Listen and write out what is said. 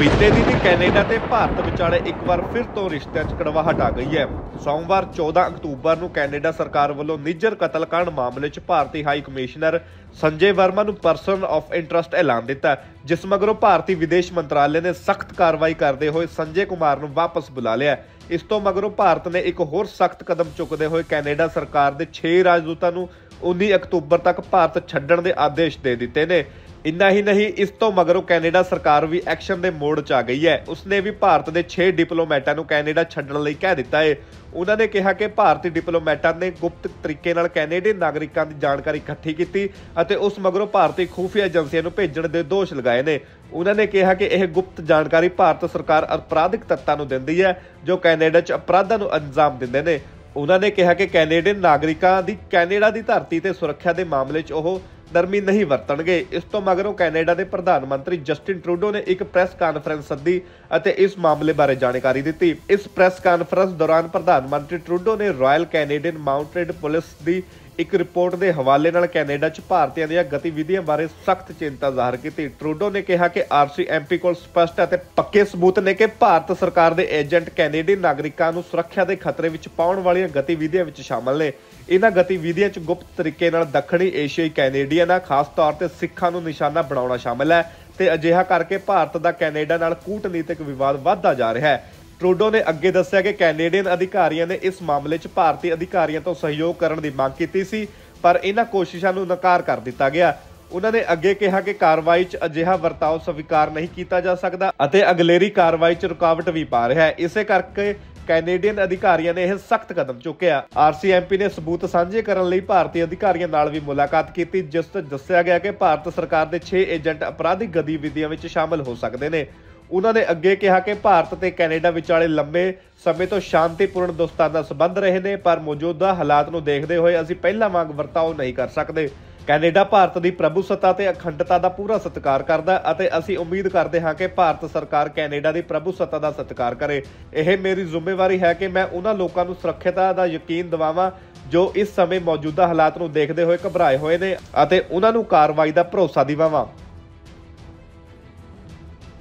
ਬੀਤੇ ਦਿਨ ਕੈਨੇਡਾ ਤੇ ਭਾਰਤ ਵਿਚਾਲੇ ਇੱਕ ਵਾਰ ਫਿਰ ਤੋਂ ਰਿਸ਼ਤਿਆਂ 'ਚ ਕੜਵਾਹਟ ਆ ਗਈ ਹੈ। ਸੋਮਵਾਰ 14 ਅਕਤੂਬਰ ਨੂੰ ਕੈਨੇਡਾ ਸਰਕਾਰ ਵੱਲੋਂ ਨਿੱਜਰ ਕਤਲकांड ਮਾਮਲੇ 'ਚ ਭਾਰਤੀ ਹਾਈ ਕਮਿਸ਼ਨਰ ਸੰਜੇ ਵਰਮਾ ਨੂੰ ਪਰਸਨ ਆਫ ਇੰਟਰਸਟ ਐਲਾਨ ਦਿੱਤਾ ਜਿਸ ਮਗਰੋਂ ਭਾਰਤੀ ਵਿਦੇਸ਼ ਮੰਤਰਾਲੇ ਨੇ ਸਖਤ ਕਾਰਵਾਈ ਕਰਦੇ ਹੋਏ ਸੰਜੇ ਕੁਮਾਰ ਨੂੰ ਵਾਪਸ ਬੁਲਾ ਲਿਆ ਇਸ ਤੋਂ ਮਗਰੋਂ ਭਾਰਤ ਨੇ ਇੱਕ ਹੋਰ ਸਖਤ ਕਦਮ ਚੁੱਕਦੇ ਹੋਏ ਕੈਨੇਡਾ ਸਰਕਾਰ ਦੇ 6 ਰਾਜਦੂਤਾਂ ਨੂੰ 19 ਅਕਤੂਬਰ ਤੱਕ ਭਾਰਤ ਛੱਡਣ ਦੇ ਆਦੇਸ਼ ਦੇ ਦਿੱਤੇ ਨੇ। ਇੰਨਾ ਹੀ ਨਹੀਂ, ਇਸ ਤੋਂ ਮਗਰੋਂ ਕੈਨੇਡਾ ਸਰਕਾਰ ਵੀ ਐਕਸ਼ਨ ਦੇ ਮੋੜ 'ਚ ਆ ਗਈ ਹੈ। ਉਸਨੇ ਵੀ ਭਾਰਤ ਦੇ 6 ਡਿਪਲੋਮੈਟਾਂ ਨੂੰ ਕੈਨੇਡਾ ਛੱਡਣ ਲਈ ਕਹਿ ਦਿੱਤਾ ਹੈ ਉਹਨਾਂ ਨੇ ਕਿਹਾ ਕਿ ਭਾਰਤੀ ਡਿਪਲੋਮੈਟਾਂ ਨੇ ਗੁਪਤ ਤਰੀਕੇ ਨਾਲ ਕੈਨੇਡੀਅਨ ਨਾਗਰਿਕਾਂ ਦੀ ਜਾਣਕਾਰੀ ਇਕੱਠੀ ਕੀਤੀ ਅਤੇ ਉਸ ਮਗਰੋਂ ਭਾਰਤੀ ਖੂਫੀਆ ਏਜੰਸੀਆਂ ਨੂੰ ਭੇਜਣ ਦੇ ਦੋਸ਼ ਲਗਾਏ ਨੇ। ਉਹਨਾਂ ਨੇ ਕਿਹਾ ਕਿ ਇਹ ਗੁਪਤ ਜਾਣਕਾਰੀ ਭਾਰਤ ਸਰਕਾਰ ਅਪਰਾਧਿਕ ਤੱਤਾਂ ਨੂੰ ਦਿੰਦੀ ਹੈ, ਜੋ ਕੈਨੇਡਾ 'ਚ ਅਪਰਾਧਾਂ ਨੂੰ ਅੰਜਾਮ ਦਿੰਦੇ ਨੇ। ਉਹਨਾਂ ਨੇ ਕਿਹਾ ਕਿ ਕੈਨੇਡੀਅਨ ਨਾਗਰਿਕਾਂ ਦੀ, ਕੈਨੇਡਾ ਦੀ ਧਰਤੀ ਤੇ ਸੁਰੱਖਿਆ ਦੇ ਮਾਮਲੇ 'ਚ ਉਹ ਨਰਮੀ ਨਹੀਂ ਵਰਤਣਗੇ। ਇਸ ਤੋਂ ਮਗਰੋਂ ਕੈਨੇਡਾ ਦੇ ਪ੍ਰਧਾਨ ਮੰਤਰੀ ਜਸਟਿਨ ਟਰੂਡੋ ਨੇ ਇੱਕ ਪ੍ਰੈਸ ਕਾਨਫਰੰਸ ਸੱਦੀ ਅਤੇ ਇਸ ਮਾਮਲੇ ਬਾਰੇ ਜਾਣਕਾਰੀ ਦਿੱਤੀ। ਇਸ ਪ੍ਰੈਸ ਕਾਨਫਰੰਸ ਦੌਰਾਨ ਪ੍ਰਧਾਨ ਮੰਤਰੀ ਟਰੂਡੋ ਨੇ ਰਾਇਲ ਕੈਨੇਡੀਅਨ ਮਾਊਂਟਡ ਪੁਲਿਸ ਦੀ ਇੱਕ ਰਿਪੋਰਟ ਦੇ ਹਵਾਲੇ ਨਾਲ ਕੈਨੇਡਾ 'ਚ ਭਾਰਤੀਆਂ ਦੀਆਂ ਗਤੀਵਿਧੀਆਂ ਬਾਰੇ ਸਖਤ ਚਿੰਤਾ ਜ਼ਾਹਰ ਕੀਤੀ। ਟਰੂਡੋ ਨੇ ਕਿਹਾ ਕਿ ਆਰਸੀਐਮਪੀ ਕੋਲ ਸਪਸ਼ਟ ਅਤੇ ਪੱਕੇ ਸਬੂਤ ਨੇ ਕਿ ਭਾਰਤ ਸਰਕਾਰ ਦੇ ਏਜੰਟ ਕੈਨੇਡੀਅਨ ਨਾਗਰਿਕਾਂ ਨੂੰ ਸੁਰੱਖਿਆ ਦੇ ਖਤਰੇ ਵਿੱਚ ਪਾਉਣ ਵਾਲੀਆਂ ਗਤੀਵਿਧੀਆਂ ਵਿੱਚ ਸ਼ਾਮਲ ਨੇ। ਇਹਨਾਂ ਗਤੀਵਿਧੀਆਂ 'ਚ ਗੁਪਤ ਤਰੀਕੇ ਨਾਲ ਦੱਖਣੀ ਏਸ਼ੀਆਈ ਕੈਨੇਡੀਅਨਾਂ ਖਾਸ ਤੌਰ ਤੇ ਸਿੱਖਾਂ ਨੂੰ ਨਿਸ਼ਾਨਾ ਬਣਾਉਣਾ ਸ਼ਾਮਲ ਹੈ ਤੇ ਅਜਿਹਾ ਕਰਕੇ ਭਾਰਤ ਦਾ ਕੈਨੇਡਾ ਨਾਲ ਕੂਟਨੀਤਿਕ ਵਿਵਾਦ ਵਧਦਾ ਜਾ ਰਿਹਾ ਹੈ। ਟਰੂਡੋ ਨੇ ਅੱਗੇ ਦੱਸਿਆ ਕਿ ਕੈਨੇਡੀਅਨ ਅਧਿਕਾਰੀਆਂ ਨੇ ਇਸ ਮਾਮਲੇ 'ਚ ਭਾਰਤੀ ਅਧਿਕਾਰੀਆਂ ਤੋਂ ਸਹਿਯੋਗ ਕਰਨ ਦੀ ਮੰਗ ਕੀਤੀ ਸੀ, ਪਰ ਇਹਨਾਂ ਕੋਸ਼ਿਸ਼ਾਂ ਨੂੰ ਨਕਾਰ ਕਰ ਦਿੱਤਾ ਗਿਆ। ਉਹਨਾਂ ਨੇ ਅੱਗੇ ਕਿਹਾ ਕਿ ਕਾਰਵਾਈ 'ਚ ਅਜਿਹਾ ਵਰਤਾਓ ਸਵੀਕਾਰ ਨਹੀਂ ਕੀਤਾ ਜਾ ਸਕਦਾ ਅਤੇ ਅਗਲੇਰੀ ਕਾਰਵਾਈ 'ਚ ਰੁਕਾਵਟ ਵੀ ਪਾ ਰਿਹਾ ਹੈ। ਇਸੇ ਕਰਕੇ ਕੈਨੇਡੀਅਨ ਅਧਿਕਾਰੀਆਂ ਨੇ ਇਹ ਸਖਤ ਕਦਮ ਚੁੱਕਿਆ। ਆਰਸੀਐਮਪੀ ਨੇ ਸਬੂਤ ਸਾਂਝੇ ਕਰਨ ਲਈ ਭਾਰਤੀ ਅਧਿਕਾਰੀਆਂ ਨਾਲ ਵੀ ਮੁਲਾਕਾਤ ਕੀਤੀ, ਜਿਸ ਤੋਂ ਦੱਸਿਆ ਗਿਆ ਕਿ ਭਾਰਤ ਸਰਕਾਰ ਦੇ 6 ਏਜੰਟ ਅਪਰਾਧਿਕ ਗਤੀਵਿਧੀਆਂ ਵਿੱਚ ਸ਼ਾਮਲ ਹੋ ਸਕਦੇ ਨੇ। ਉਹਨਾਂ ਨੇ ਅੱਗੇ ਕਿਹਾ ਕਿ ਭਾਰਤ ਤੇ ਕੈਨੇਡਾ ਵਿਚਾਲੇ ਲੰਬੇ ਸਮੇਂ ਤੋਂ ਸ਼ਾਂਤੀਪੂਰਨ ਦੋਸਤਾਨਾ ਸਬੰਧ ਰਹੇ ਨੇ, ਪਰ ਮੌਜੂਦਾ ਹਾਲਾਤ ਨੂੰ ਦੇਖਦੇ ਹੋਏ ਅਸੀਂ ਪਹਿਲਾਂ ਵਾਂਗ ਵਰਤਾਓ ਨਹੀਂ ਕਰ ਸਕਦੇ। ਕੈਨੇਡਾ ਭਾਰਤ ਦੀ ਪ੍ਰਭੂਸੱਤਾ ਤੇ ਅਖੰਡਤਾ ਦਾ ਪੂਰਾ ਸਤਿਕਾਰ ਕਰਦਾ ਅਤੇ ਅਸੀਂ ਉਮੀਦ ਕਰਦੇ ਹਾਂ ਕਿ ਭਾਰਤ ਸਰਕਾਰ ਕੈਨੇਡਾ ਦੀ ਪ੍ਰਭੂਸੱਤਾ ਦਾ ਸਤਿਕਾਰ ਕਰੇ। ਇਹ ਮੇਰੀ ਜ਼ਿੰਮੇਵਾਰੀ ਹੈ ਕਿ ਮੈਂ ਉਹਨਾਂ ਲੋਕਾਂ ਨੂੰ ਸੁਰੱਖਿਅਤਾ ਦਾ ਯਕੀਨ ਦਿਵਾਵਾਂ, ਜੋ ਇਸ ਸਮੇਂ ਮੌਜੂਦਾ ਹਾਲਾਤ ਨੂੰ ਦੇਖਦੇ ਹੋਏ ਘਬਰਾਏ ਹੋਏ ਨੇ ਅਤੇ ਉਹਨਾਂ ਨੂੰ ਕਾਰਵਾਈ ਦਾ ਭਰੋਸਾ ਦਿਵਾਵਾਂ।